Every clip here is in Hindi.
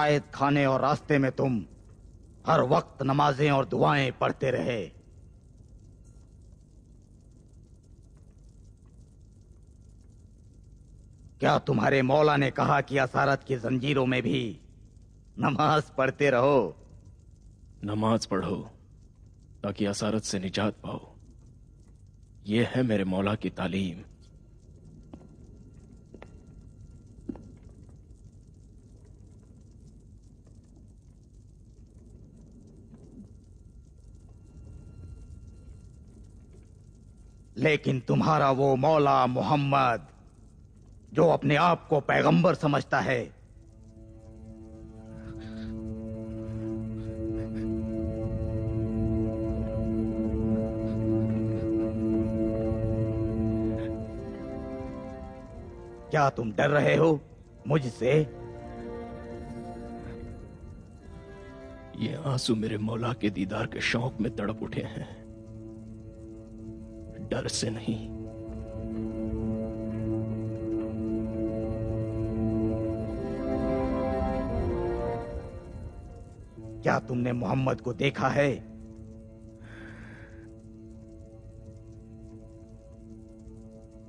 कैद खाने और रास्ते में तुम हर वक्त नमाजें और दुआएँ पढ़ते रहे। क्या तुम्हारे मौला ने कहा कि असारत की जंजीरों में भी नमाज़ पढ़ते रहो? नमाज़ पढ़ो, ताकि असारत से निजात पाओ। यह है मेरे मौला की तालीम। लेकिन तुम्हारा वो मौला मोहम्मद, जो अपने आप को पैगंबर समझता है। क्या तुम डर रहे हो मुझसे? ये आँसू मेरे मौला के दीदार के शौक में तड़प उठे हैं। डर से नहीं। क्या तुमने मोहम्मद को देखा है?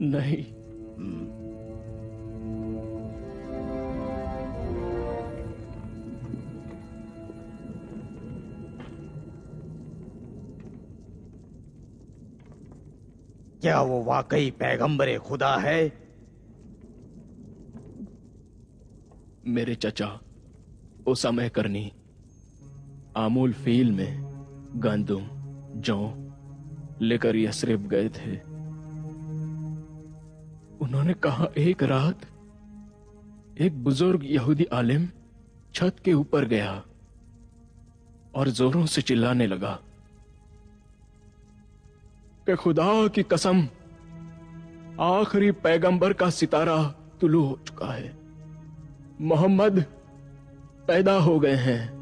नहीं। क्या वो वाकई पैगंबर खुदा है? मेरे चचा उसामह करनी। आमूल फील में गंदुम, जौ लेकर यसरिफ गए थे। उन्होंने कहा, एक रात एक बुज़ुर्ग यहूदी आलिम छत के ऊपर गया और जोरों से चिल्लाने लगा। कि खुदा की कसम, आखिरी पैगंबर का सितारा तुलू हो चुका है। मोहम्मद पैदा हो गए हैं।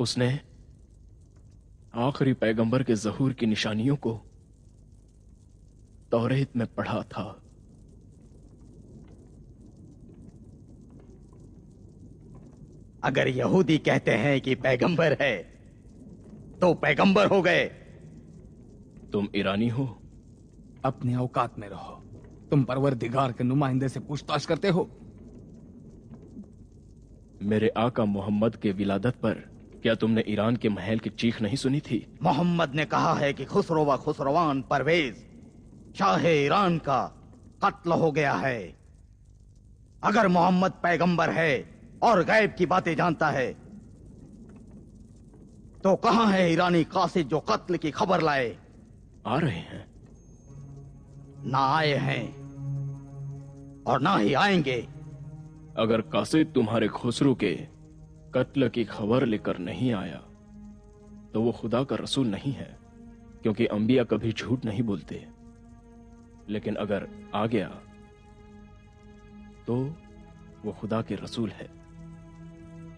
उसने आखिरी पैगंबर के जहूर की निशानियों को तौरेत में पढ़ा था। अगर यहूदी कहते हैं कि पैगंबर है तो पैगंबर हो गए। तुम ईरानी हो? अपने औकात में रहो। तुम परवर दिगार के नुमाइंदे से पूछताछ करते हो। मेरे आका मोहम्मद के विलादत पर क्या तुमने ईरान के महल की चीख नहीं सुनी थी? मोहम्मद ने कहा है कि खुसरो व खुसरवान परवेज शाह ईरान का कत्ल हो गया है। अगर मोहम्मद पैगंबर है और गैब की बातें जानता है। तो कहाँ है ईरानी कासिद जो कत्ल की खबर लाए? आ रहे हैं। ना आए हैं और ना ही आएँगे। अगर कासिद तुम्हारे खुसरू के कत्ल की खबर लेकर नहीं आया तो वो खुदा का रसूल नहीं है क्योंकि अंबिया कभी झूठ नहीं बोलते। लेकिन अगर आ गया तो वो खुदा के रसूल है।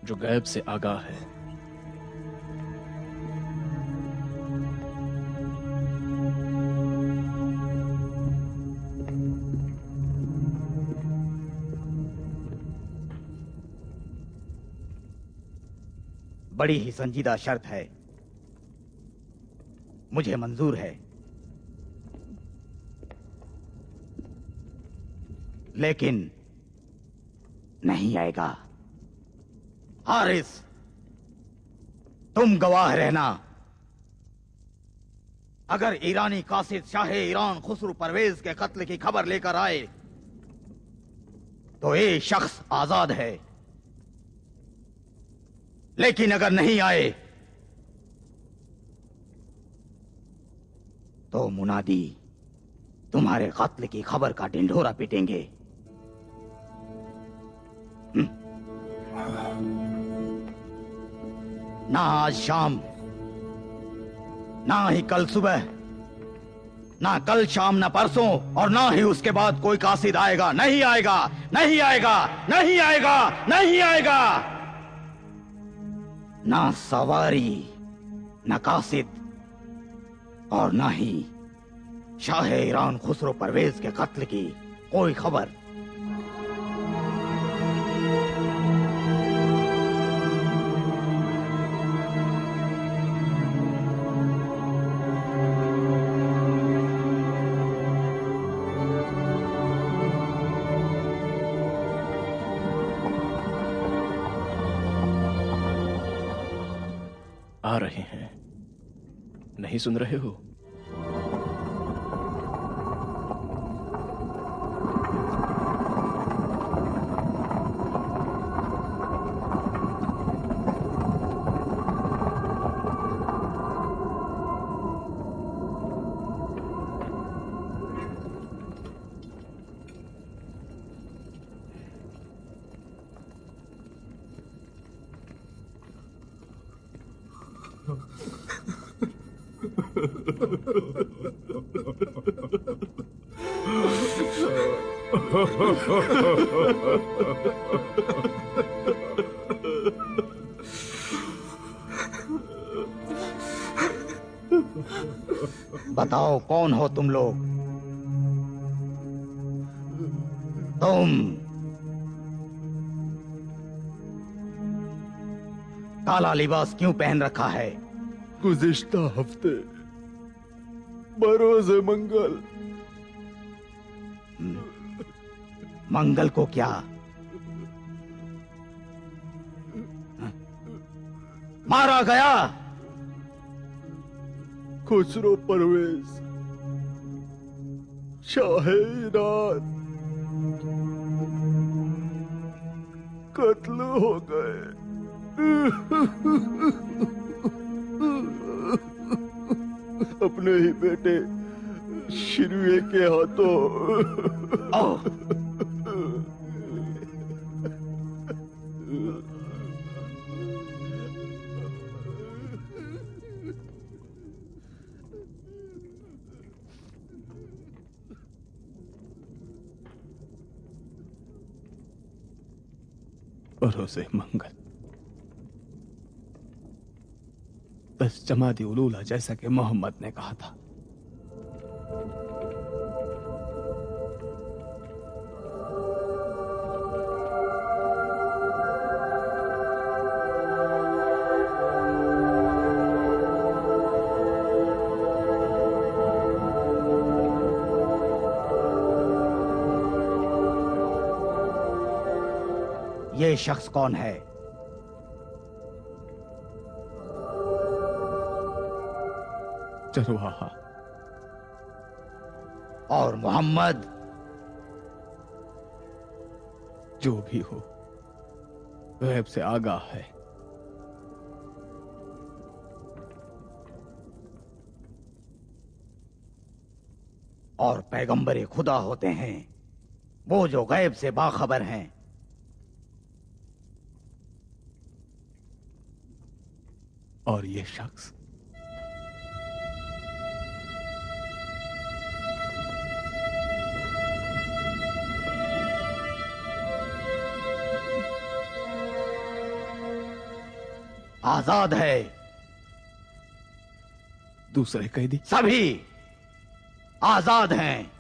जो गैब से आगाह है। बड़ी ही संजीदा शर्त है। मुझे मंजूर है। लेकिन नहीं आएगा। हारिस, तुम गवाह रहना। अगर ईरानी कासिद शाह ईरान खुसरू परवेज के कत्ल की खबर लेकर आए तो ये शख्स आज़ाद है। लेकिन अगर नहीं आए तो मुनादी, तुम्हारे कत्ल की खबर का ढिंढोरा पीटेंगे। ना आज शाम, ना ही कल सुबह, ना कल शाम, ना परसों, और ना ही उसके बाद कोई कासिद आएगा। नहीं आएगा नहीं आएगा नहीं आएगा नहीं आएगा। ना सवारी, ना कासिद, और ना ही शाह ईरान खुसरो परवेज के कत्ल की कोई खबर। नहीं सुन रहे हो? काला लिबास क्यों पहन रखा है? गुजिश्ता हफ़्ते बरोज मंगल। मंगल को क्या? मारा गया? खुसरो परवेज शाह ईरान कत्ल हो गए। अपने ही बेटे शिरुए के हाथों। ओह बरोसे मंगल। बस जमादी उलूला जैसा कि मोहम्मद ने कहा था। ये शख्स कौन है? चरवाहा और मोहम्मद? जो भी हो गैब से आगाह है। और पैगंबर खुदा होते हैं वो जो गैब से बाखबर हैं। और ये शख्स आज़ाद है। दूसरे कैदी सभी आज़ाद हैं।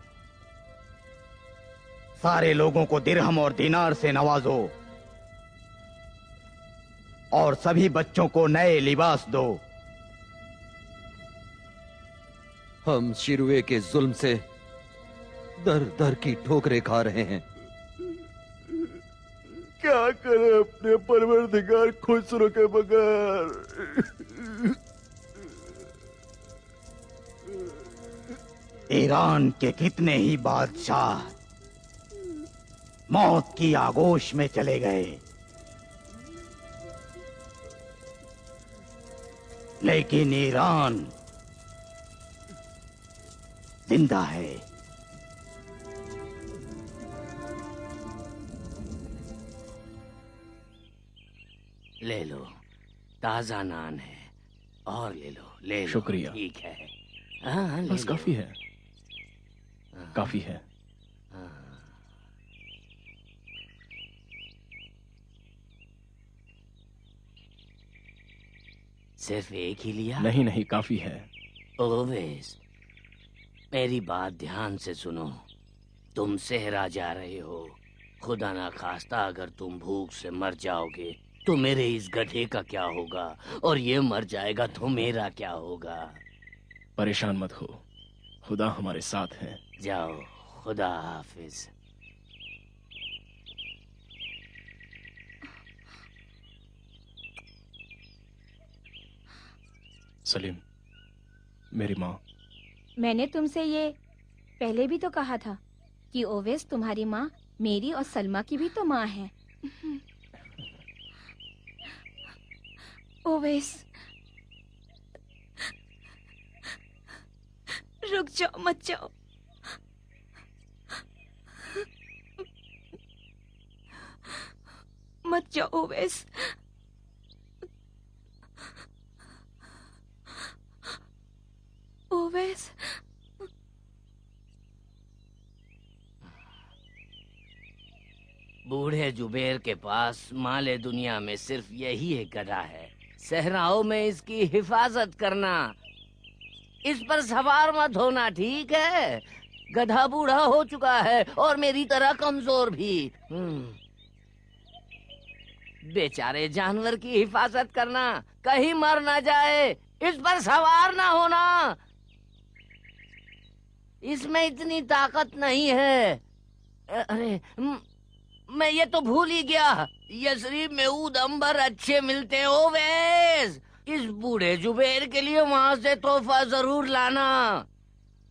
सारे लोगों को दिरहम और दिनार से नवाजो और सभी बच्चों को नए लिबास दो। हम शिरुए के जुल्म से दर दर की ठोकरें खा रहे हैं। क्या करे अपने परवर परवरदिगार खुश के बगैर। ईरान के कितने ही बादशाह मौत की आगोश में चले गए। लेकिन ईरान ज़िंदा है। ले लो। ताज़ा नान है और ले लो। ले लो। शुक्रिया। ठीक है। हाँ हाँ, बस काफ़ी है। काफ़ी है। सिर्फ़ एक ही लिया? नहीं नहीं काफ़ी है। ओवेस मेरी बात ध्यान से सुनो। तुम सहरा जा रहे हो। खुदा ना खास्ता अगर तुम भूख से मर जाओगे तो मेरे इस गधे का क्या होगा? और ये मर जाएगा तो मेरा क्या होगा? परेशान मत हो। खुदा हमारे साथ है। जाओ खुदा हाफिज। सलीम मेरी माँ। मैंने तुमसे ये पहले भी तो कहा था कि ओवेस तुम्हारी माँ मेरी और सलमा की भी तो माँ है। ओवेस। रुक जाओ, मत जाओ। मत जाओ, ओवेस। ओवेस। बूढ़े जुबेर के पास माले दुनिया में सिर्फ़ यही एक गधा है। सहराओं में इसकी हिफाजत करना। इस पर सवार मत होना, ठीक है? गधा बूढ़ा हो चुका है और मेरी तरह कमज़ोर भी। हम्म। बेचारे जानवर की हिफाजत करना, कहीं मर ना जाए। इस पर सवार ना होना। इसमें इतनी ताकत नहीं है। अरे म- ये तो भूल ही गया। यसरी में ऊद अंबर अच्छे मिलते हो वैस इस बूढ़े जुबेर के लिए वहाँ से तोहफा ज़रूर लाना।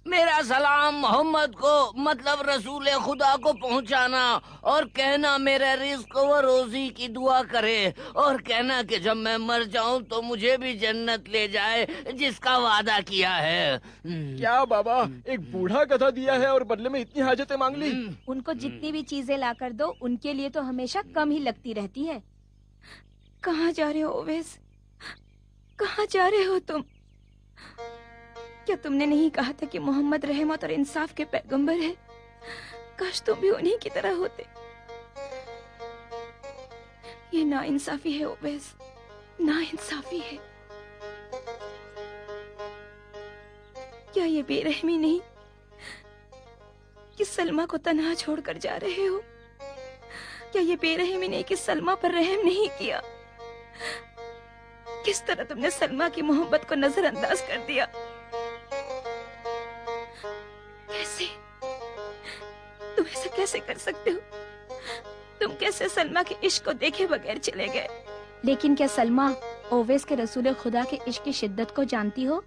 मेरा सलाम मोहम्मद को मतलब रसूल खुदा को पहुंचाना और कहना मेरे रिस्क व रोजी की दुआ करे और कहना कि जब मैं मर जाऊँ तो मुझे भी जन्नत ले जाए जिसका वादा किया है। हम्म। क्या बाबा एक बूढ़ा गधा दिया है और बदले में इतनी हाजतें मांग ली? उनको जितनी भी चीज़ें ला कर दो उनके लिए तो हमेशा कम ही लगती रहती है। कहाँ जा रहे हो ओवेस? कहाँ जा रहे हो तुम? क्या तुमने नहीं कहा था कि मोहम्मद रहमत और इंसाफ के पैगंबर है? काश तुम भी उन्हीं की तरह होते। ये ना इंसाफी है ओवेस ना इंसाफी है। क्या ये बेरहमी नहीं कि सलमा को तनहा छोड़कर जा रहे हो? क्या ये बेरहमी नहीं कि सलमा पर रहम नहीं किया? किस तरह तुमने सलमा की मोहब्बत को नजरअंदाज कर दिया? तुम ऐसा कैसे कर सकते हो? तुम कैसे सलमा के इश्क को देखे बगैर चले गए? लेकिन क्या सलमा ओवेस के रसूल खुदा के इश्क की शिद्दत को जानती हो?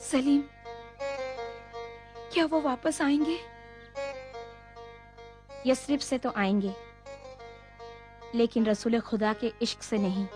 सलीम क्या वो वापस आएँगे? यस्रिब से तो आएँगे लेकिन रसूल खुदा के इश्क से नहीं।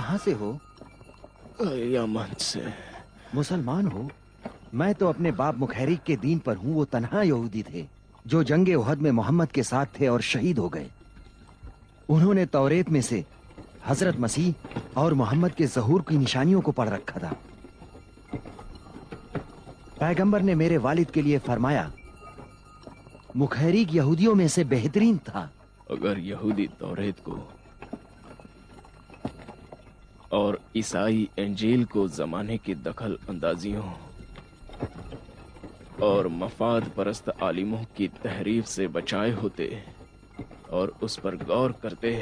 कहाँ से हो? यमन से। मुसलमान हो? मैं तो अपने बाप मुखैरिक के दीन पर हूँ वो तनहा यहूदी थे जो जंगे उहद में मोहम्मद के साथ थे और शहीद हो गए। उन्होंने तौरेत में से हज़रत मसीह और मोहम्मद के जहूर की निशानियों को पढ़ रखा था। पैगंबर ने मेरे वालिद के लिए फरमाया मुखैरिक यहूदियों में से बेहतरीन था। अगर यहूदी तौरेत को और ईसाई इंजील को जमाने की दखल अंदाजियों और मफाद परस्त आलिमों की तहरीफ से बचाए होते और उस पर गौर करते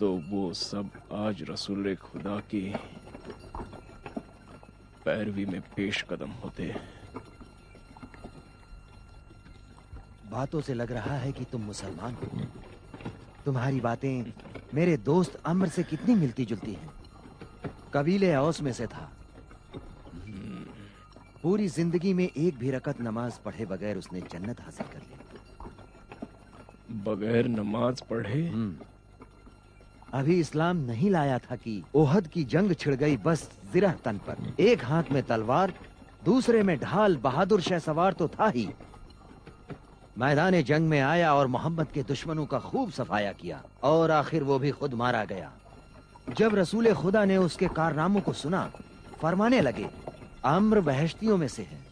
तो वो सब आज रसूल खुदा की पैरवी में पेश कदम होते। बातों से लग रहा है कि तुम मुसलमान हो। तुम्हारी बातें मेरे दोस्त अम्र से कितनी मिलती जुलती है? कबीले औस में से था। पूरी ज़िंदगी में एक भी रकत नमाज़ पढ़े बगैर उसने जन्नत हासिल कर ली। बगैर नमाज़ पढ़े? हम्म। अभी इस्लाम नहीं लाया था कि ओहद की जंग छिड़ गई बस जिरह तन पर। एक हाथ में तलवार दूसरे में ढाल बहादुर शह सवार तो था ही। मैदान जंग में आया और मोहम्मद के दुश्मनों का खूब सफाया किया और आखिर वो भी खुद मारा गया। जब रसूल खुदा ने उसके कारनामों को सुना, फरमाने लगे आम्र बहश्तियों में से है।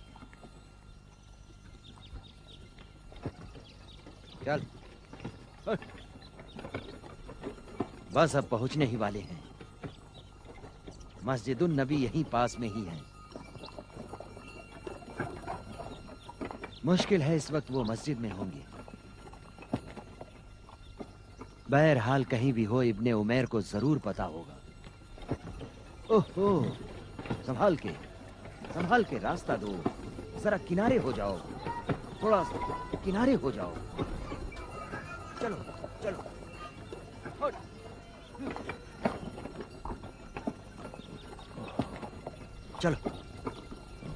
चल। बस अब पहुँचने ही वाले हैं। मस्जिद नबी यहीं पास में ही है। मुश्किल है इस वक्त वो मस्जिद में होंगे। बहरहाल कहीं भी हो, इब्ने उमैर को ज़रूर पता होगा। ओहो, संभाल के संभाल के रास्ता दो। जरा किनारे हो जाओ। थोड़ा किनारे हो जाओ। चलो चलो। चल।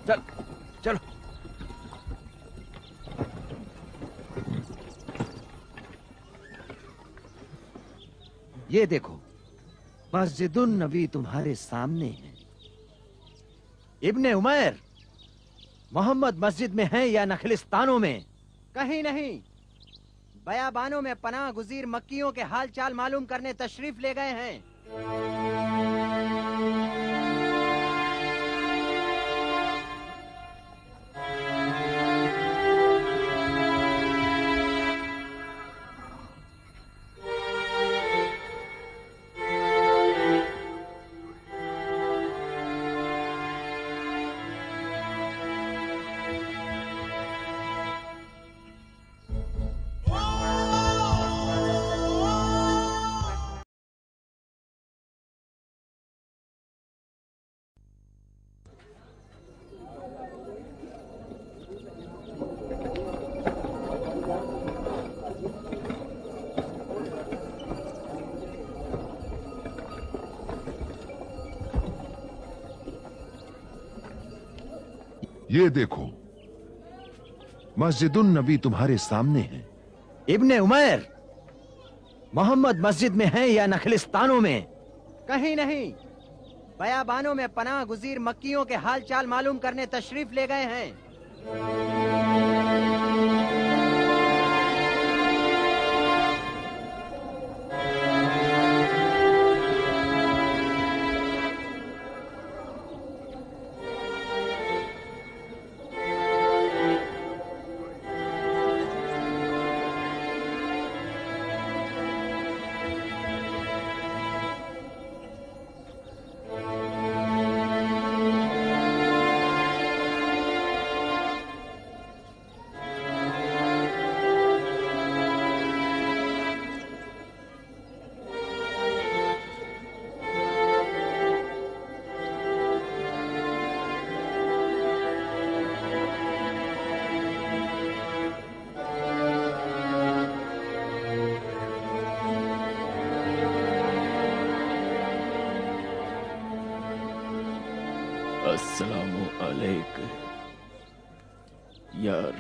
चलो। ये देखो, मस्जिदुन नबी तुम्हारे सामने है। इब्ने उमर, मोहम्मद मस्जिद में है या नखलिस्तानों में? कहीं नहीं। बयाबानों में पनाह गुजीर मक्कियों के हालचाल मालूम करने तशरीफ़ ले गए हैं। ये देखो मस्जिद नबी तुम्हारे सामने है। इब्ने उमर, मोहम्मद मस्जिद में है या नखलिस्तानों में? कहीं नहीं। बयाबानों में पनाह गुजीर मक्कियों के हालचाल मालूम करने तशरीफ़ ले गए हैं।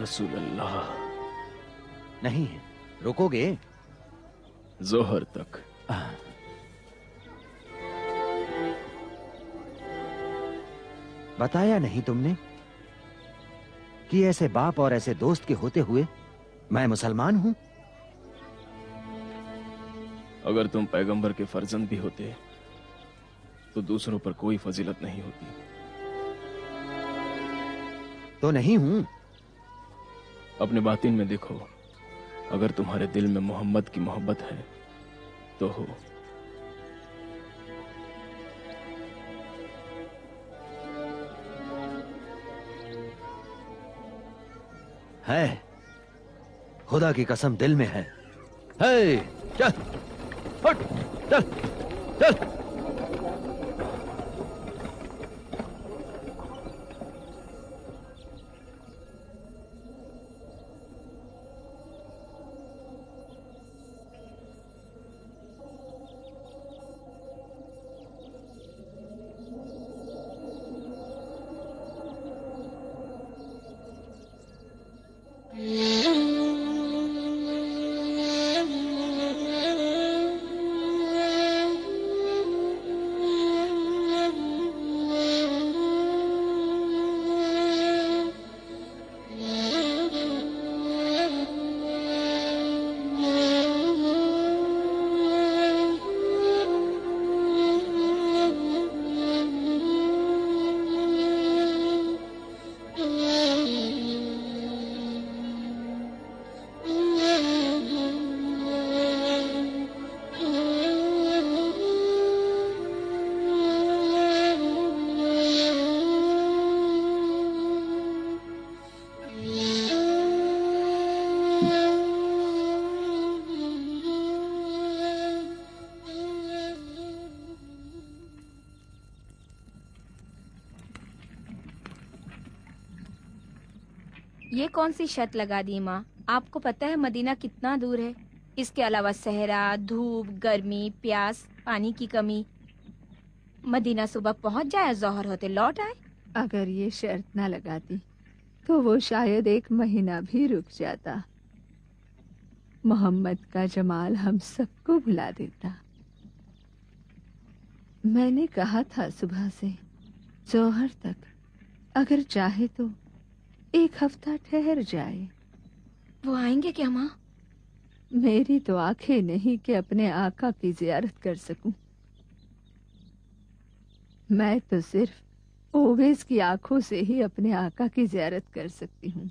रसूल अल्लाह नहीं रुकोगे? जोहर तक। बताया नहीं तुमने कि ऐसे बाप और ऐसे दोस्त के होते हुए मैं मुसलमान हूँ? अगर तुम पैगंबर के फर्जंद भी होते तो दूसरों पर कोई फजीलत नहीं होती। तो नहीं हूँ। अपने बातिन में देखो। अगर तुम्हारे दिल में मोहम्मद की मोहब्बत है तो हो। है। खुदा की कसम दिल में है। है। चल। हट। चल। चल। ये कौन सी शर्त लगा दी, माँ? आपको पता है मदीना कितना दूर है? इसके अलावा सहरा, धूप, गर्मी, प्यास, पानी की कमी। मदीना सुबह पहुँच जाए, जौहर होते लौट आए। अगर ये शर्त ना लगाती तो वो शायद एक महीना भी रुक जाता। मोहम्मद का जमाल हम सबको भुला देता। मैंने कहा था सुबह से, जोहर तक, अगर चाहे तो एक हफ़्ता ठहर जाए। वो आएँगे क्या माँ? मेरी तो आँखें नहीं कि अपने आका की जियारत कर सकूँ। मैं तो सिर्फ़ ओवेस की आँखों से ही अपने आका की जियारत कर सकती हूँ।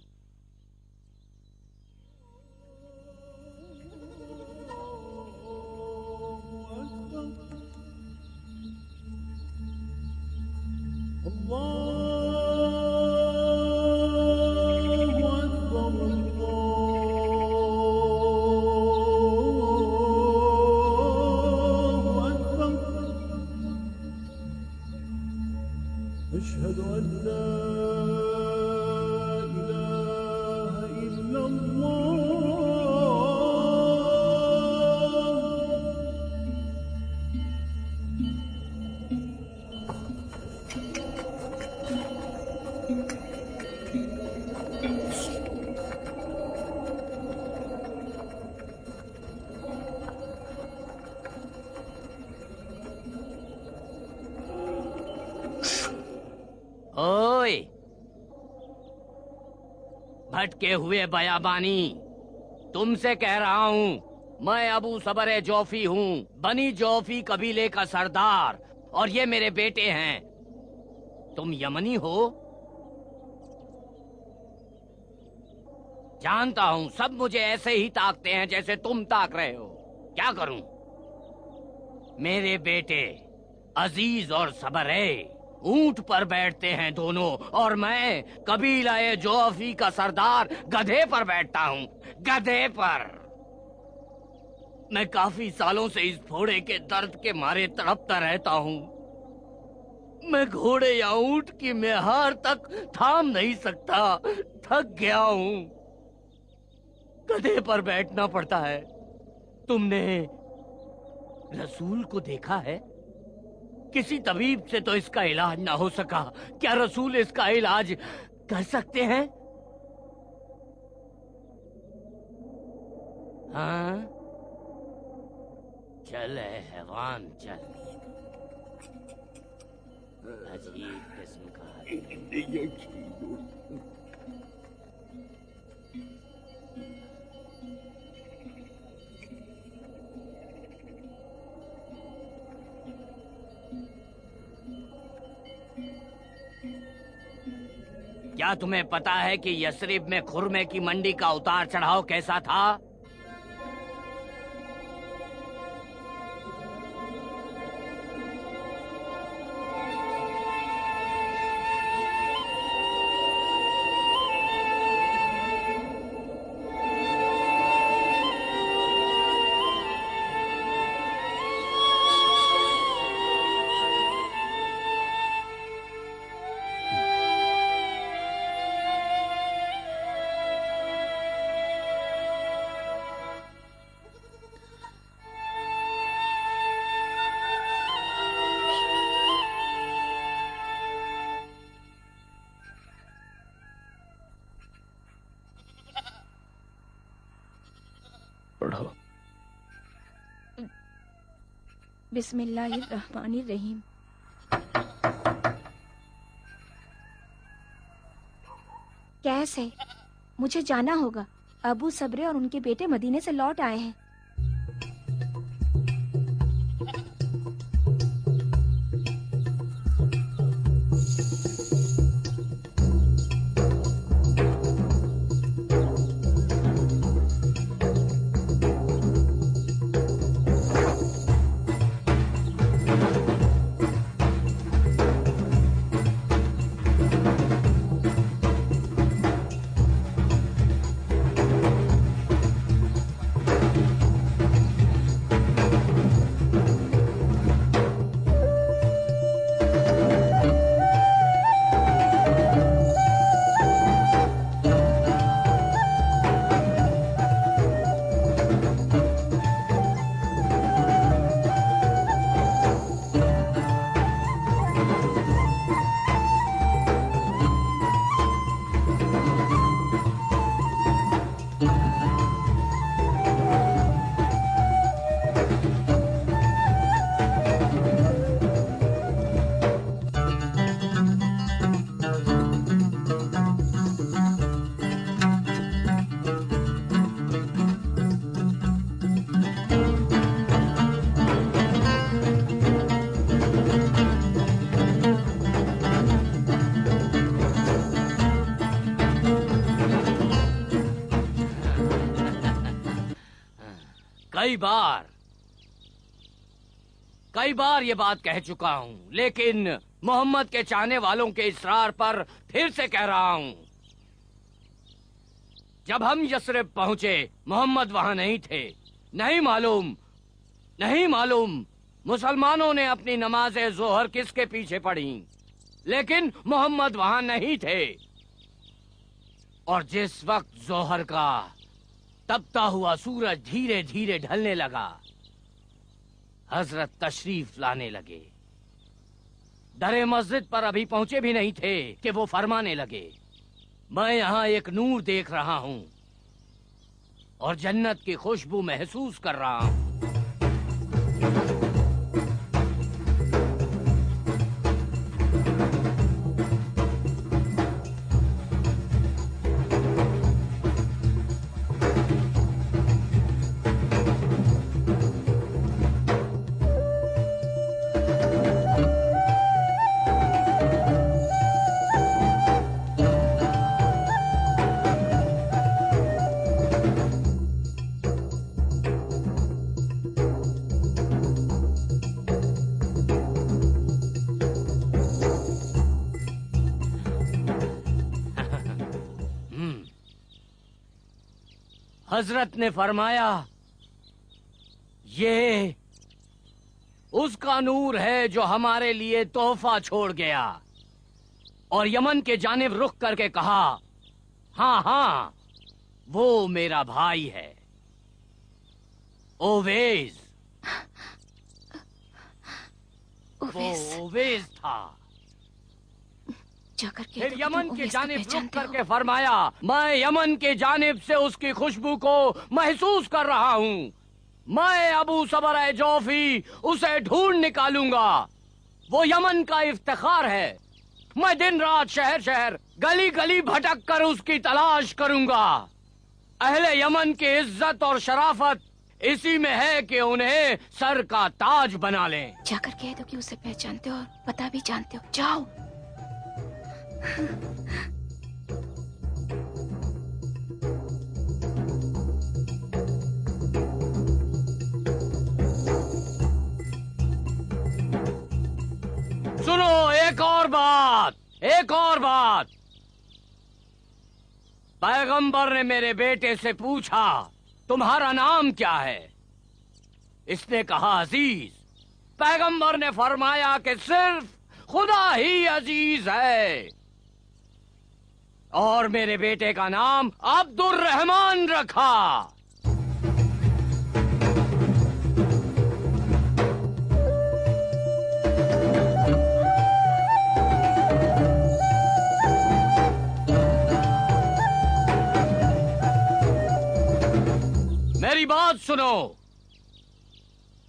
भटके हुए बयाबानी। तुमसे कह रहा हूँ, मैं अबू सबर जोफी हूँ। बनी जोफी कबीले का सरदार, और ये मेरे बेटे हैं। तुम यमनी हो? जानता हूँ, सब मुझे ऐसे ही ताकते हैं जैसे तुम ताक रहे हो। क्या करूँ? मेरे बेटे, अज़ीज़ और सबरे। ऊँट पर बैठते हैं दोनों, और मैं कबीलाए जोफी का सरदार गधे पर बैठता हूँ, गधे पर। मैं काफ़ी सालों से इस घोड़े के दर्द के मारे तड़पता रहता हूँ। मैं घोड़े या ऊँट की मेहार तक थाम नहीं सकता, थक गया हूँ। गधे पर बैठना पड़ता है। तुमने रसूल को देखा है? किसी तबीब से तो इसका इलाज ना हो सका। क्या रसूल इसका इलाज कर सकते हैं? हाँ? चल हैवान, चल। अजीब किस्म का क्या तुम्हें पता है कि यसरिब में खुरमे की मंडी का उतार चढ़ाव कैसा था? बिस्मिल्लाहिर्रहमानिर्रहीम। कैसे मुझे जाना होगा। अबू सबरे और उनके बेटे मदीने से लौट आए हैं। कई बार कई बार ये बात कह चुका हूँ, लेकिन मोहम्मद के चाहने वालों के इसरार पर फिर से कह रहा हूँ, जब हम यसरिब पहुँचे, मोहम्मद वहाँ नहीं थे। नहीं मालूम नहीं मालूम मुसलमानों ने अपनी नमाज़ जोहर किसके पीछे पढ़ी लेकिन मोहम्मद वहाँ नहीं थे। और जिस वक्त जोहर का तपता हुआ सूरज धीरे धीरे ढलने लगा। हज़रत तशरीफ़ लाने लगे। दरे मस्जिद पर अभी पहुँचे भी नहीं थे कि वो फरमाने लगे, मैं यहाँ एक नूर देख रहा हूँ और जन्नत की खुशबू महसूस कर रहा हूँ। हज़रत ने फरमाया ये उसका नूर है जो हमारे लिए तोहफा छोड़ गया। और यमन के जानिब रुख करके कहा हाँ हाँ वो मेरा भाई है। ओवेज वो ओवेज था। जाकर कह फिर दो यमन की को जानिब रुख करके फरमाया मैं यमन के जानिब से उसकी खुशबू को महसूस कर रहा हूँ। मैं अबू सबर जोफी उसे ढूंढ निकालूँगा। वो यमन का इफ्तार है। मैं दिन रात शहर शहर गली गली भटक कर उसकी तलाश करूँगा। अहले यमन की इज़्ज़त और शराफत इसी में है कि उन्हें सर का ताज बना लें। जाकर कह दो कि उसे पहचानते हो और पता भी जानते हो। जाओ। सुनो, एक और बात, एक और बात। पैगंबर ने मेरे बेटे से पूछा, तुम्हारा नाम क्या है? इसने कहा, अज़ीज़। पैगंबर ने फरमाया कि सिर्फ़ खुदा ही अज़ीज़ है। और मेरे बेटे का नाम अब्दुल रहमान रखा। मेरी बात सुनो।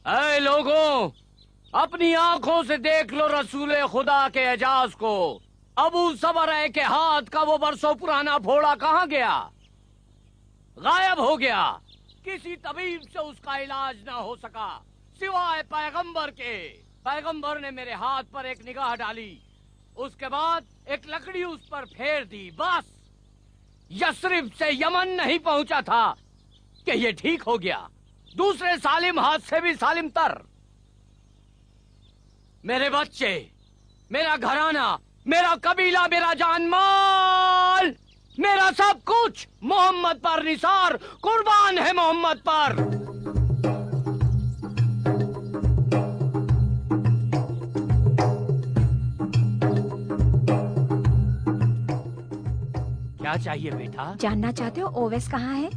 ऐ लोगों, अपनी आँखों से देख लो रसूल खुदा के एजाज को। अबू सबर के हाथ का वो बरसों पुराना फोड़ा कहाँ गया? गायब हो गया। किसी तबीब से उसका इलाज ना हो सका, सिवाय पैगंबर के। पैगंबर ने मेरे हाथ पर एक निगाह डाली। उसके बाद एक लकड़ी उस पर फेर दी, बस। यसरिफ से यमन नहीं पहुँचा था कि ये ठीक हो गया। दूसरे सालिम हाथ से भी सालिम तर। मेरे बच्चे, मेरा घराना मेरा कबीला, मेरा जान माल मेरा सब कुछ मोहम्मद पर निसार, कुर्बान है मोहम्मद पर। क्या चाहिए बेटा? जानना चाहते हो ओवेस कहाँ है?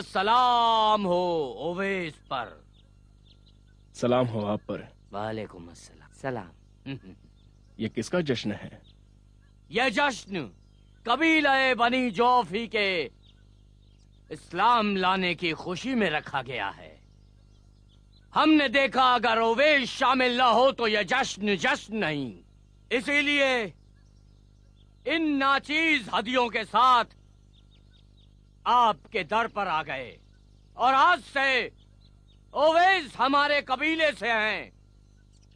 सलाम हो ओवेस पर। सलाम हो आप पर। वालेकुम अस्सलाम। सलाम। ये किसका जश्न है? यह जश्न कबीला बनी जौफी के इस्लाम लाने की खुशी में रखा गया है। हमने देखा अगर ओवेश शामिल न हो तो यह जश्न जश्न नहीं। इसीलिए इन नाचीज हदियों के साथ आपके दर पर आ गए। और आज से ओवेस हमारे कबीले से हैं।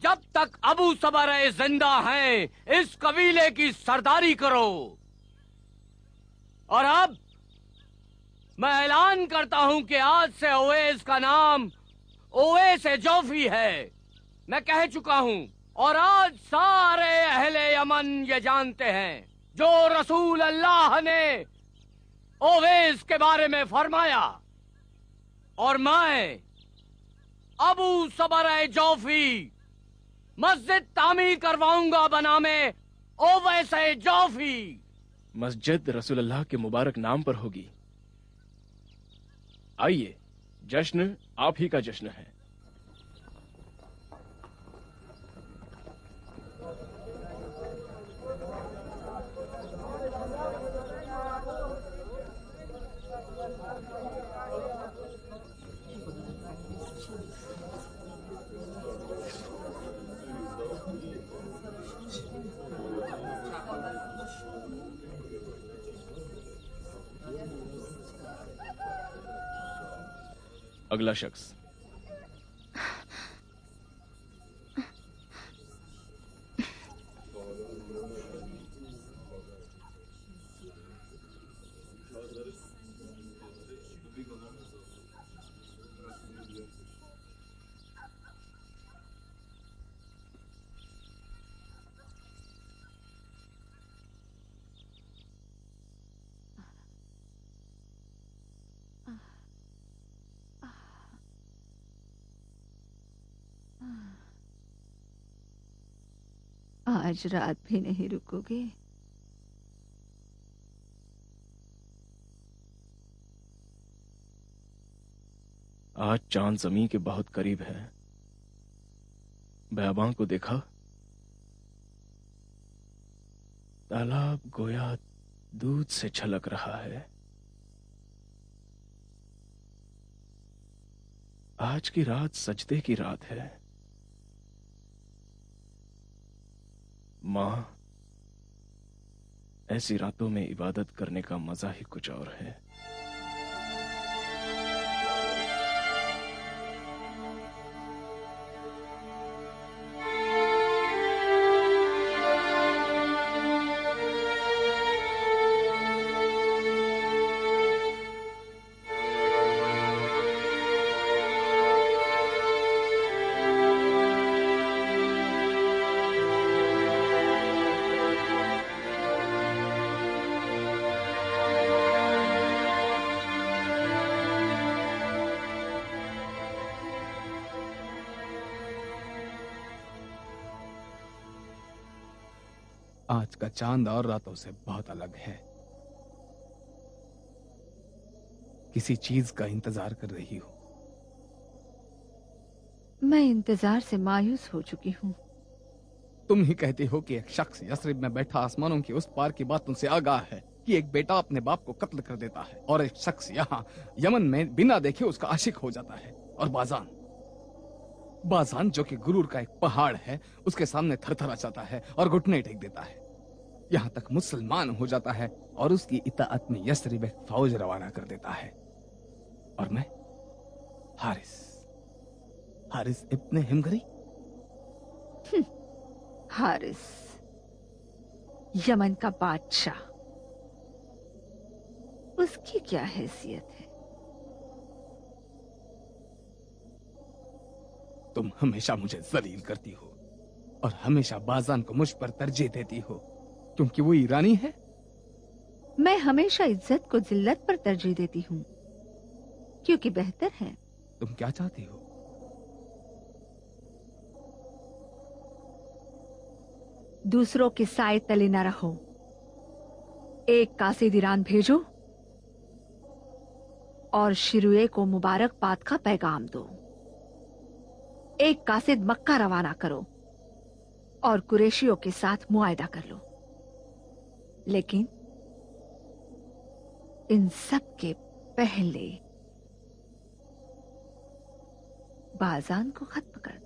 जब तक अबू सबर ज़िंदा हैं, इस कबीले की सरदारी करो। और अब मैं ऐलान करता हूँ कि आज से ओवेस का नाम ओवेस जोफी है। मैं कह चुका हूँ, और आज सारे अहले यमन ये जानते हैं, जो रसूल अल्लाह ने ओवेस के बारे में फरमाया। और मैं, अबू सबर जौफी, मस्जिद तामीर करवाऊँगा बना में ओवैस जौफी। मस्जिद रसूलुल्लाह के मुबारक नाम पर होगी। आइए, जश्न आप ही का जश्न है। अगला शख्स। आज रात भी नहीं रुकोगे। आज चाँद ज़मीन के बहुत करीब है। बैबां को देखा? तालाब गोया दूध से छलक रहा है। आज की रात सजदे की रात है। माँ ऐसी रातों में इबादत करने का मज़ा ही कुछ और है। चाँद और रातों से बहुत अलग है। किसी चीज़ का इंतज़ार कर रही हो। मैं इंतज़ार से मायूस हो चुकी हूँ। तुम ही कहती हो कि एक शख्स यसरिब में बैठा आसमानों की उस पार की बातों से आगाह है कि एक बेटा अपने बाप को कत्ल कर देता है और एक शख्स यहाँ यमन में बिना देखे उसका आशिक हो जाता है। और बाजान बाजान जो कि गुरूर का एक पहाड़ है उसके सामने थरथरा जाता है और घुटने टेक देता है। यहाँ तक मुसलमान हो जाता है और उसकी इताअत में यसरिब एक फौज रवाना कर देता है। और मैं? हारिस। हारिस इब्ने हिमगरी हारिस। यमन का बादशाह। उसकी क्या हैसियत है? तुम हमेशा मुझे जलील करती हो और हमेशा बाजान को मुझ पर तरजीह देती हो। क्योंकि वो ईरानी है? मैं हमेशा इज़्ज़त को जिल्लत पर तरजीह देती हूँ क्योंकि बेहतर है। तुम क्या चाहती हो? दूसरों के साय तले न रहो। एक कासिद ईरान भेजो और शिरुए को मुबारकबाद का पैगाम दो। एक कासिद मक्का रवाना करो और कुरेशियों के साथ मुआयदा कर लो। लेकिन इन सब के पहले बाजान को खत्म कर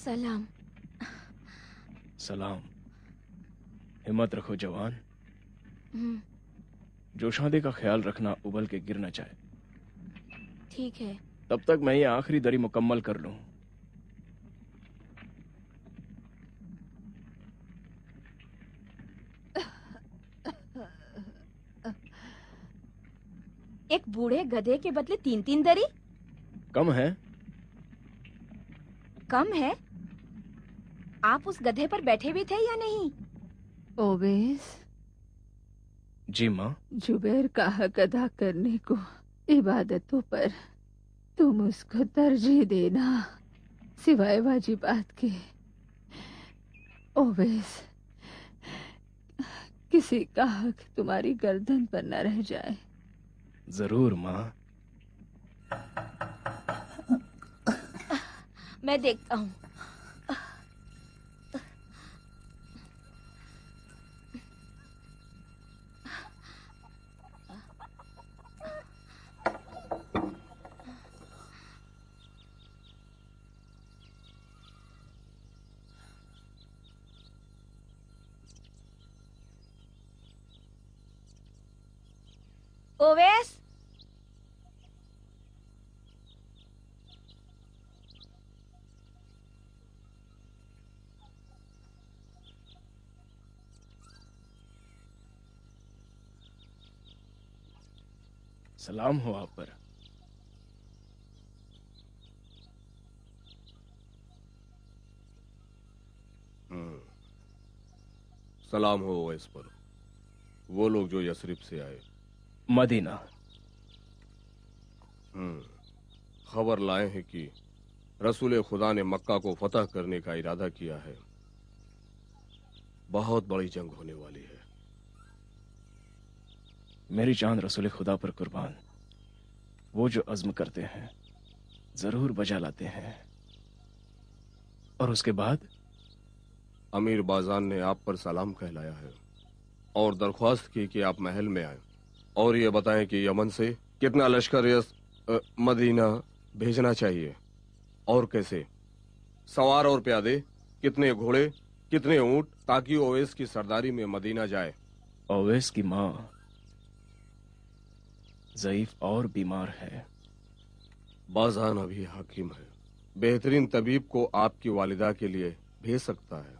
सलाम। सलाम। हिम्मत रखो जवान। हम्म, जोशादे का ख्याल रखना उबल के गिर न जाए। ठीक है। तब तक मैं ये आखिरी दरी मुकम्मल कर लूँ। एक बूढ़े गधे के बदले तीन तीन दरी? कम है। कम है? आप उस गधे पर बैठे भी थे या नहीं? ओवेस जी माँ। जुबैर का हक अदा करने को इबादतों पर। तुम उसको तरजीह देना। सिवाय वाजिबात के। ओवेस किसी का हक तुम्हारी गर्दन पर न रह जाए। ज़रूर माँ। मैं देखता हूँ। ओवेस सलाम हो आप पर हम्म। सलाम हो इस पर वो लोग जो यसरिफ से आए मदीना। हम्म खबर लाए हैं कि रसूल खुदा ने मक्का को फतह करने का इरादा किया है। बहुत बड़ी जंग होने वाली है। मेरी चाँद रसूल खुदा पर कुर्बान। वो जो अज्म करते हैं ज़रूर बजा लाते हैं। और उसके बाद? अमीर बाजान ने आप पर सलाम कहलाया है और दरख्वास्त की कि आप महल में आए। और ये बताएँ कि यमन से कितना लश्कर यस मदीना भेजना चाहिए? और कैसे? सवार और प्यादे कितने घोड़े कितने ऊँट ताकि ओवेस की सरदारी में मदीना जाए। ओवैस की माँ जईफ और बीमार है। बाजान अभी हाकिम है। बेहतरीन तबीब को आपकी वालिदा के लिए भेज सकता है।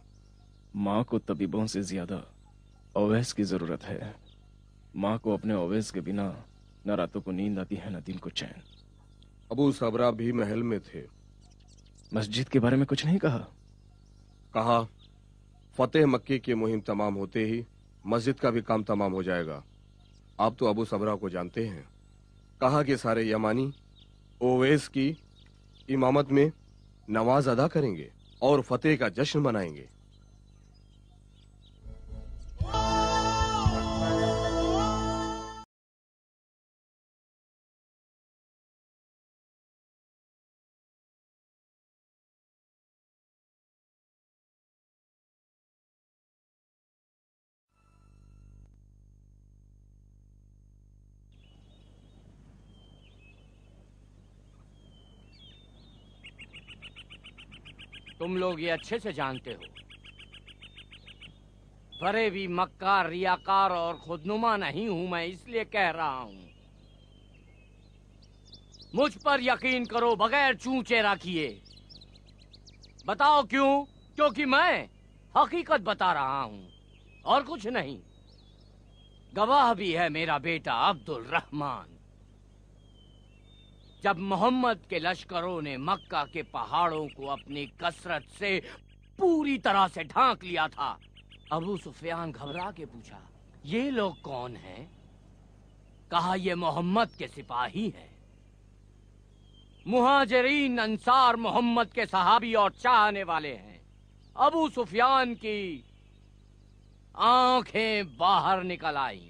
माँ को तबीबों से ज़्यादा ओवैस की ज़रूरत है। माँ को अपने ओवैस के बिना न रातों को नींद आती है न दिन को चैन। अबू सबरा भी महल में थे। मस्जिद के बारे में कुछ नहीं कहा? कहा फतेह मक्के की मुहिम तमाम होते ही मस्जिद का भी काम तमाम हो जाएगा। आप तो अबू सबरा को जानते हैं। कहा कि सारे यमानी ओवैस की इमामत में नमाज़ अदा करेंगे और फतेह का जश्न मनाएँगे। तुम लोग ये अच्छे से जानते हो। बड़े भी मक्कार रियाकार और खुदनुमा नहीं हूँ मैं, इसलिए कह रहा हूँ। मुझ पर यकीन करो, बगैर चूचे रखिए। बताओ क्यों? क्योंकि मैं हकीकत बता रहा हूँ, और कुछ नहीं। गवाह भी है मेरा बेटा अब्दुल रहमान। जब मोहम्मद के लश्करों ने मक्का के पहाड़ों को अपनी कसरत से पूरी तरह से ढांक लिया था, अबू सुफियान घबरा के पूछा, ये लोग कौन हैं? कहा, ये मोहम्मद के सिपाही हैं। मुहाजरीन, अंसार मोहम्मद के सहाबी और चाहने वाले हैं। अबू सुफियान की आँखें बाहर निकल आई।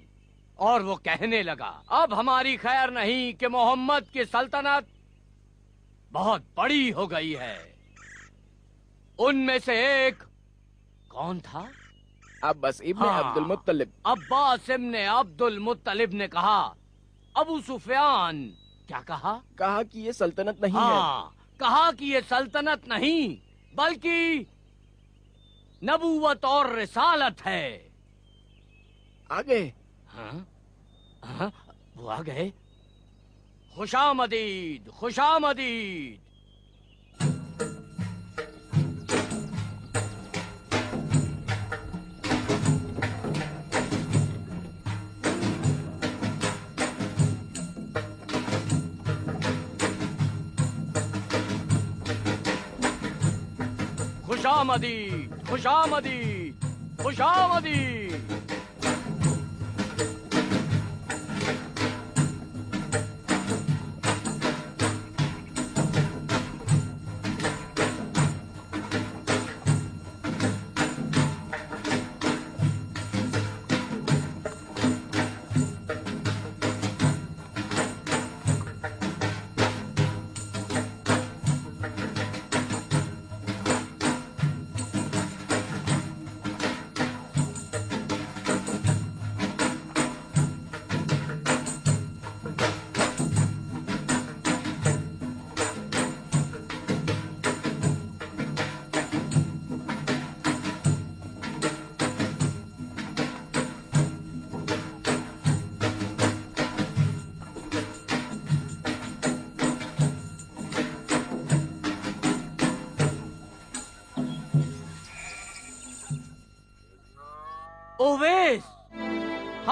और वो कहने लगा अब हमारी खैर नहीं कि मोहम्मद की सल्तनत बहुत बड़ी हो गई है। उनमें से एक कौन था? अब्बास इब्ने हाँ। अब्दुल मुत्तलिब। अब्बास इब्ने अब्दुल मुत्तलिब ने कहा अबू सुफियान क्या कहा? कहा कि ये सल्तनत नहीं हाँ, है। हाँ कहा कि ये सल्तनत नहीं बल्कि नबूवत और रिसालत है। आगे। हाँ? हाँ? वो आ गए खुशामदीद खुशामदीद खुशामदीद खुशामदीद खुशामदीद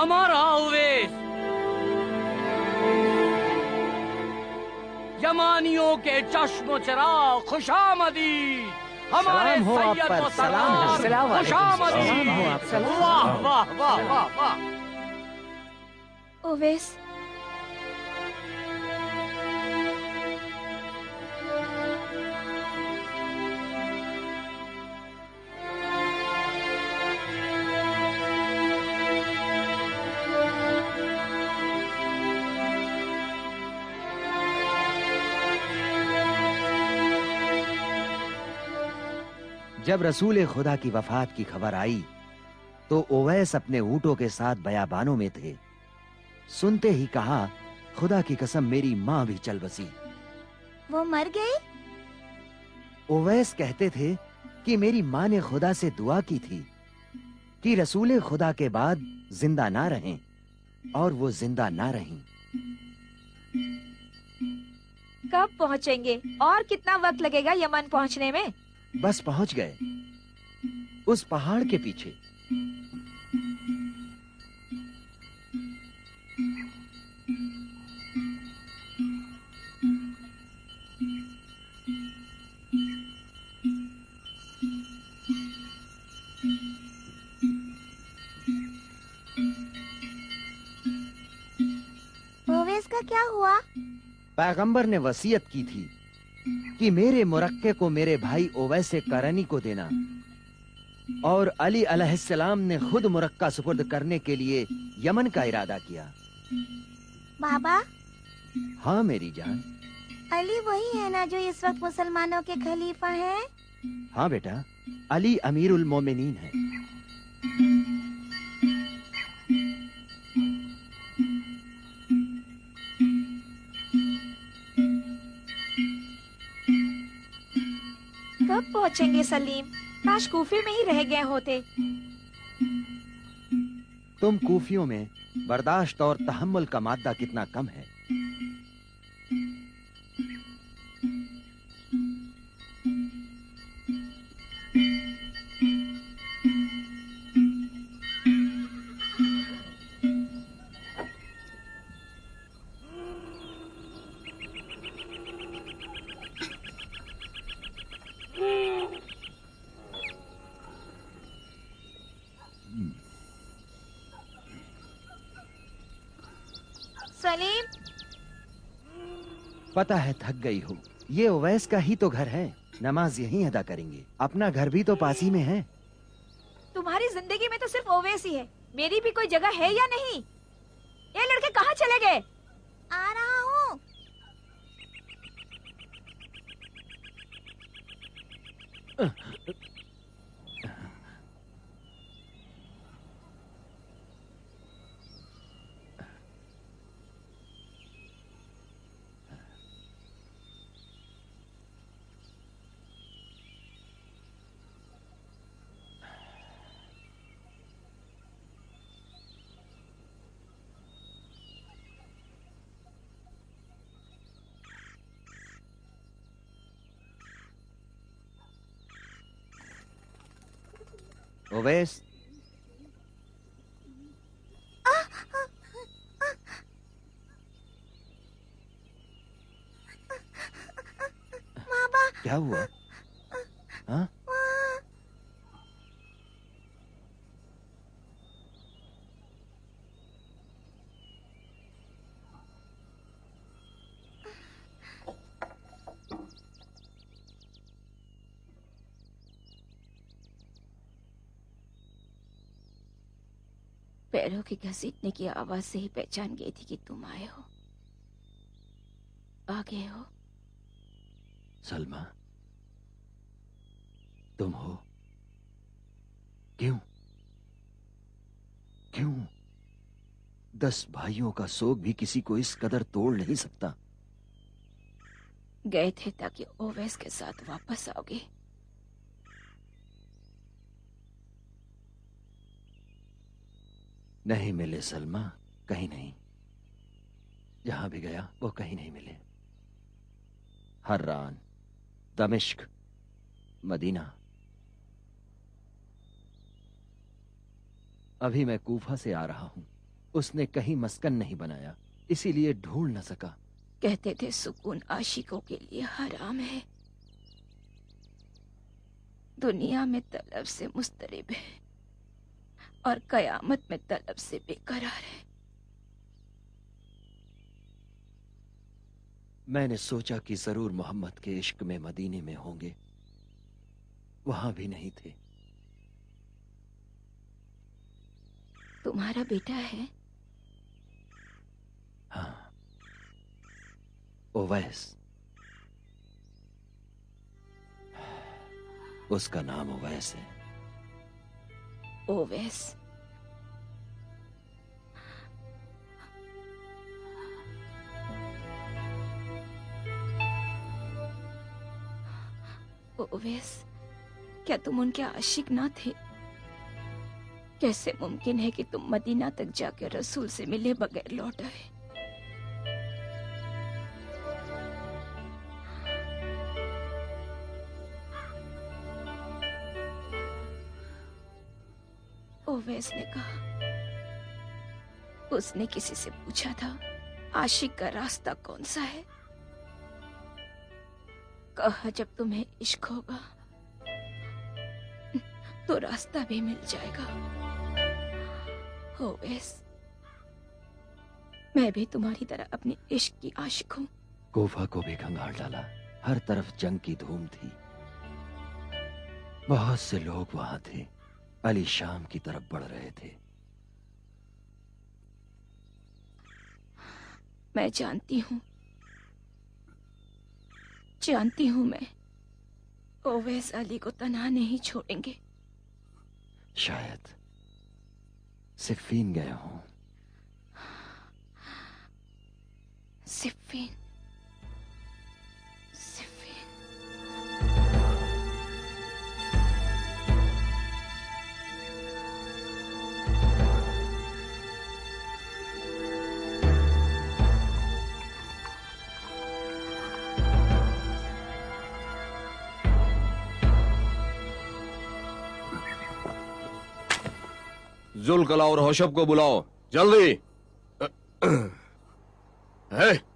हमारा उवेश यमानियों के चश्मो चरा खुशामदी हमारे हो आप पर, सलाम हो। सरदार सलाम वालेकुम, खुशामदी। वाह वाह वाह वाह वाह ओवेस जब रसूल खुदा की वफात की खबर आई तो ओवैस अपने ऊँटों के साथ बयाबानों में थे। सुनते ही कहा खुदा की कसम मेरी माँ भी चल बसी। वो मर गई? ओवैस कहते थे कि मेरी माँ ने खुदा से दुआ की थी कि रसूल खुदा के बाद ज़िंदा ना रहें और वो ज़िंदा ना रहीं। कब पहुँचेंगे? और कितना वक्त लगेगा यमन पहुँचने में? बस पहुँच गए। उस पहाड़ के पीछे। का क्या हुआ? पैगंबर ने वसीयत की थी। कि मेरे मुरक्के को मेरे भाई ओवैसे करनी को देना। और अली अलैहिस्सलाम ने खुद मुरक्का सुपुर्द करने के लिए यमन का इरादा किया। बाबा? हाँ मेरी जान। अली वही है ना जो इस वक्त मुसलमानों के खलीफा हैं? हाँ बेटा। अली अमीरुल मोमिनीन है। कब पहुँचेंगे, सलीम? काश कूफे में ही रह गए होते। तुम कूफियों में बर्दाश्त और तहमल का मादा कितना कम है। सलीम पता है थक गई हो। ये ओवैस का ही तो घर है। नमाज़ यहीं अदा करेंगे। अपना घर भी तो पास ही में है। तुम्हारी ज़िंदगी में तो सिर्फ़ ओवैस ही है। मेरी भी कोई जगह है या नहीं? ये लड़के कहाँ चले गए? ओवैस बाबा क्या हुआ हाँ पैरों के घसीटने की आवाज़ से ही पहचान गई थी कि तुम आए हो। आ गए हो। सलमा तुम हो। क्यों? क्यों? दस भाइयों का शोक भी किसी को इस कदर तोड़ नहीं सकता। गए थे ताकि ओवैस के साथ वापस आओगे। नहीं मिले सलमा, कहीं नहीं। जहाँ भी गया, वो कहीं नहीं मिले। हर्रान, दमिश्क, मदीना। अभी मैं कूफा से आ रहा हूँ। उसने कहीं मस्कन नहीं बनाया, इसीलिए ढूंढ न सका। कहते थे, सुकून आशिकों के लिए हराम है। दुनिया में तलब से मुस्तरिब है। और कयामत में तलब से बेकरार है। मैंने सोचा कि ज़रूर मोहम्मद के इश्क में मदीने में होंगे। वहाँ भी नहीं थे। तुम्हारा बेटा है? हाँ। ओवैस उसका नाम ओवैस है। ओवैस ओवेस क्या तुम उनके आशिक ना थे? कैसे मुमकिन है कि तुम मदीना तक जाकर रसूल से मिले बगैर लौट आए? ओवैस ने कहा। उसने किसी से पूछा था, आशिक का रास्ता कौन सा है? कहा, जब तुम्हें इश्क होगा तो रास्ता भी मिल जाएगा। ओवैस मैं भी तुम्हारी तरह अपने इश्क की आशिक हूँ। कोफा को भी कंगाल डाला। हर तरफ़ जंग की धूम थी। बहुत से लोग वहाँ थे। अली शाम की तरफ़ बढ़ रहे थे। मैं जानती हूँ। जानती हूँ मैं। ओवैस अली को तना नहीं छोड़ेंगे। शायद सिफीन गया हूँ। सिफीन सिफीन जुलकला और होशब को बुलाओ। जल्दी। है?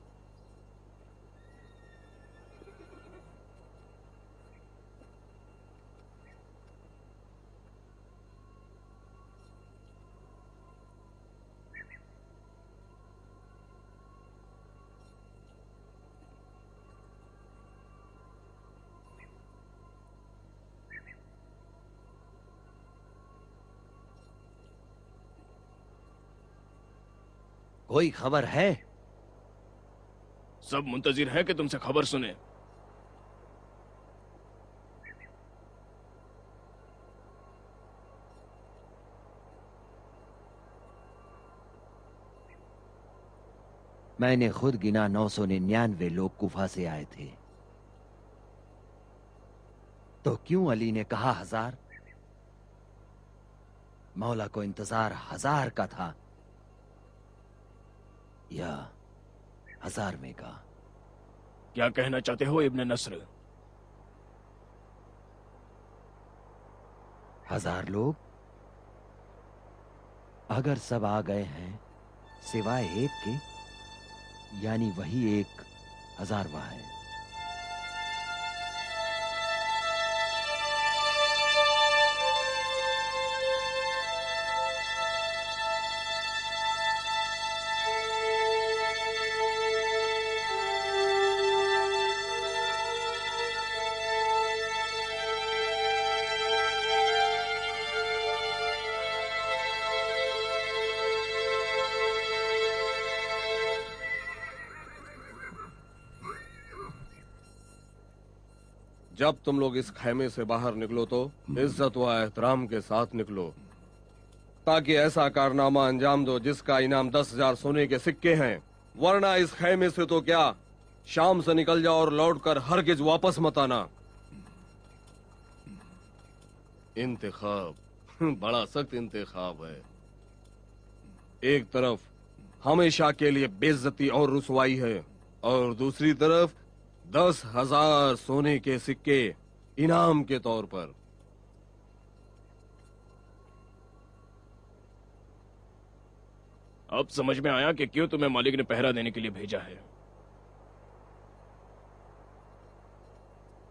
कोई खबर है? सब मुंतजिर है कि तुमसे खबर सुने? मैंने खुद गिना नौ सौ निन्यानवे लोग कुफा से आए थे। तो क्यों अली ने कहा हज़ार? मौला को इंतज़ार हज़ार का था। या हज़ार में का। क्या कहना चाहते हो इब्ने नसर? हज़ार लोग? अगर सब आ गए हैं सिवाय एक के यानी वही एक हजारवा है जब तुम लोग इस खैमे से बाहर निकलो तो इज़्ज़त व एहतराम के साथ निकलो। ताकि ऐसा कारनामा अंजाम दो जिसका इनाम दस हज़ार सोने के सिक्के हैं। वरना इस खैमे से तो क्या? शाम से निकल जाओ और लौटकर हरगिज वापस मत आना। इंतखाब। बड़ा सख्त इंतखाब है। एक तरफ़, हमेशा के लिए बेइज्जती और रुसवाई है, और दूसरी तरफ़ दस हज़ार सोने के सिक्के इनाम के तौर पर। अब समझ में आया कि क्यों तुम्हें मालिक ने पहरा देने के लिए भेजा है।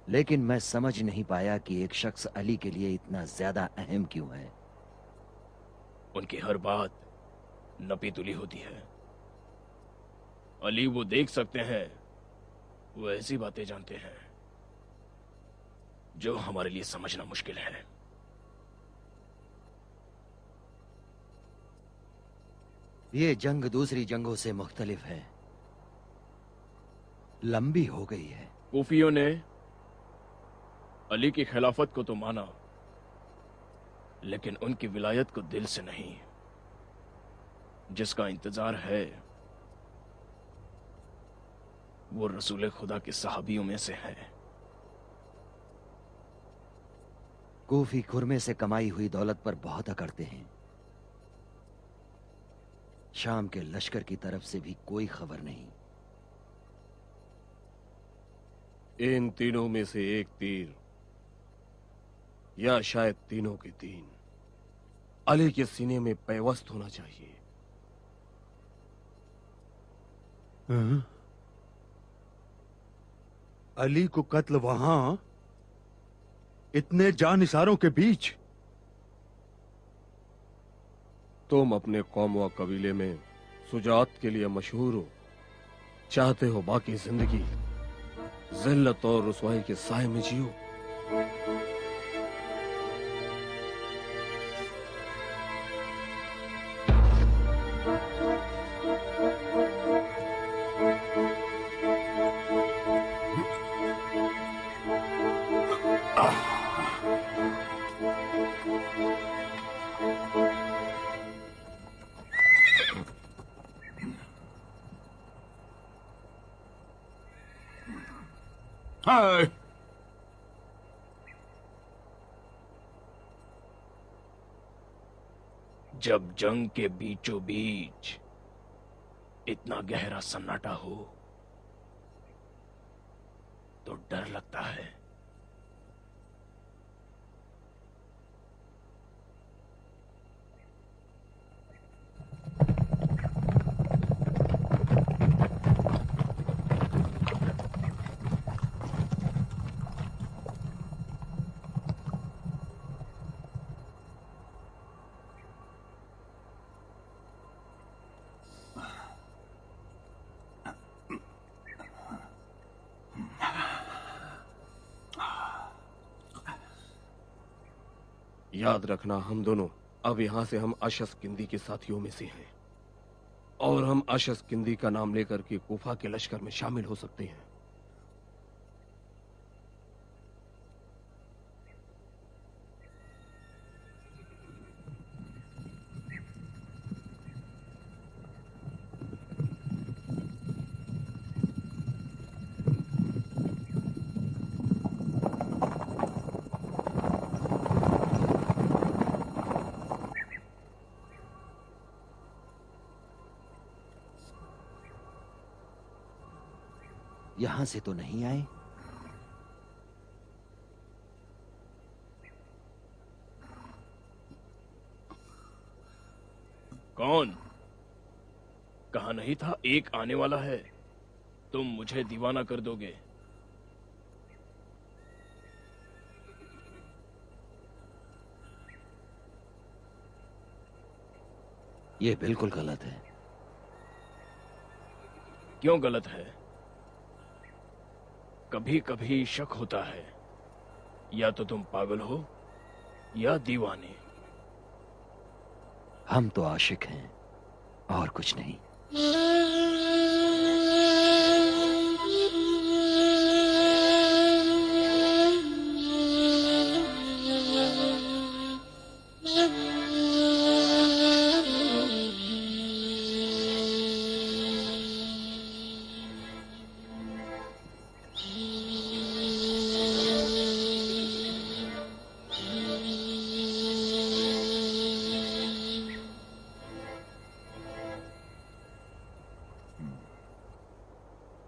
लेकिन मैं समझ नहीं पाया कि एक शख्स अली के लिए इतना ज़्यादा अहम क्यों है। उनकी हर बात नपी तुली होती है। अली वो देख सकते हैं वो ऐसी बातें जानते हैं जो हमारे लिए समझना मुश्किल है। ये जंग दूसरी जंगों से मुख्तलिफ़ है। लंबी हो गई है। कूफियों ने अली की खिलाफत को तो माना लेकिन उनकी विलायत को दिल से नहीं जिसका इंतज़ार है वो रसूल खुदा के सहाबियों में से है। कूफी खुरमे से कमाई हुई दौलत पर बहुत अकड़ते हैं। शाम के लश्कर की तरफ़ से भी कोई खबर नहीं। इन तीनों में से एक तीर या शायद तीनों के तीन अली के सीने में पैवस्त होना चाहिए। हाँ? अली को कत्ल वहाँ, इतने जानिसारों के बीच। तुम अपने कौम व कबीले में सुजात के लिए मशहूर हो, चाहते हो बाकी ज़िंदगी, जिल्लत और रसवाई के साय में जियो। जब जंग के बीचों बीच इतना गहरा सन्नाटा हो तो डर लगता है। याद रखना हम दोनों। अब यहाँ से हम अशस किंदी के साथियों में से हैं। और हम अशस किंदी का नाम लेकर के गुफा के लश्कर में शामिल हो सकते हैं यहाँ से तो नहीं आए? कौन? कहा नहीं था एक आने वाला है। तुम मुझे दीवाना कर दोगे। ये बिल्कुल गलत है। क्यों गलत है? कभी कभी शक होता है। या तो तुम पागल हो, या दीवाने। हम तो आशिक हैं, और कुछ नहीं।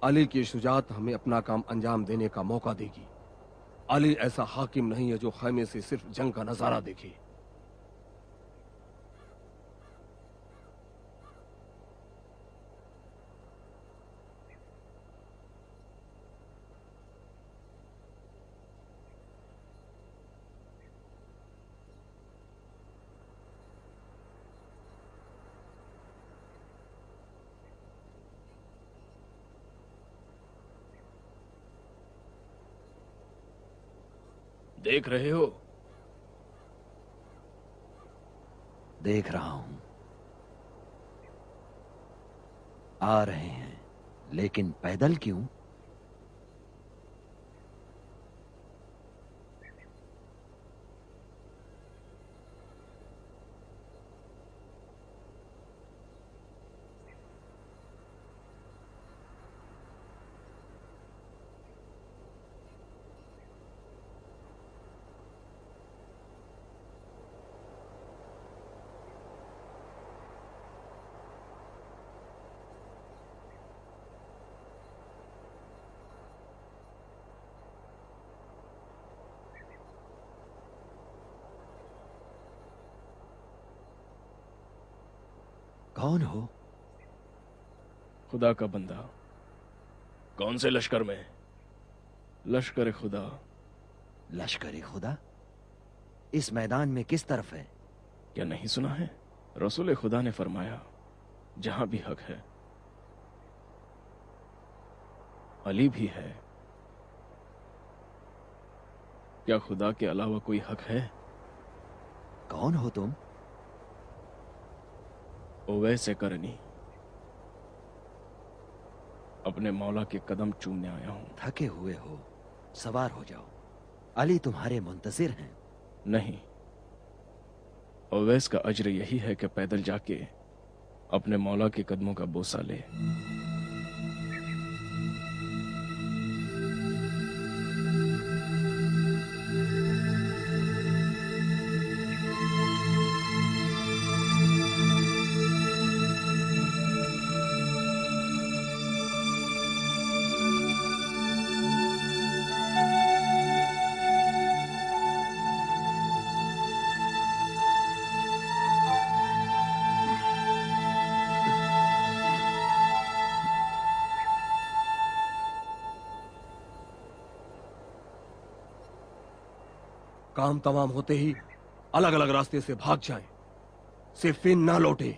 अली की शुजात हमें अपना काम अंजाम देने का मौका देगी। अली ऐसा हाकिम नहीं है जो खैमे से सिर्फ़ जंग का नज़ारा देखे। देख रहे हो? देख रहा हूँ। आ रहे हैं। लेकिन पैदल क्यों कौन हो खुदा का बंदा। कौन से लश्कर में? लश्कर खुदा। लश्कर खुदा? इस मैदान में किस तरफ़ है? क्या नहीं सुना है? रसूल खुदा ने फरमाया जहाँ भी हक है अली भी है। क्या खुदा के अलावा कोई हक है? कौन हो तुम? ओवैसे करनी। अपने मौला के कदम चूमने आया हूँ। थके हुए हो सवार हो जाओ। अली तुम्हारे मुंतजिर हैं। नहीं। अवैस का अज्र यही है कि पैदल जाके अपने मौला के कदमों का बोसा ले। काम तमाम होते ही अलग अलग रास्ते से भाग जाएँ, सिर्फिन ना लौटे।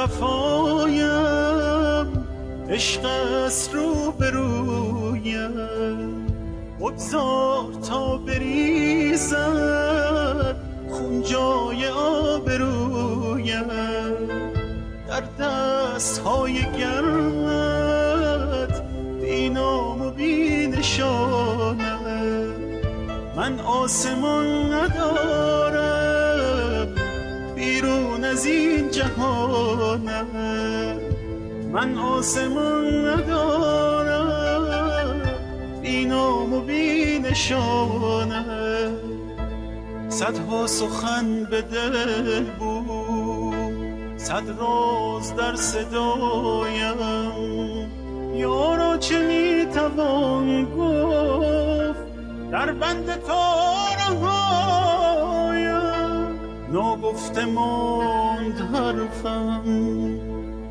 the phone.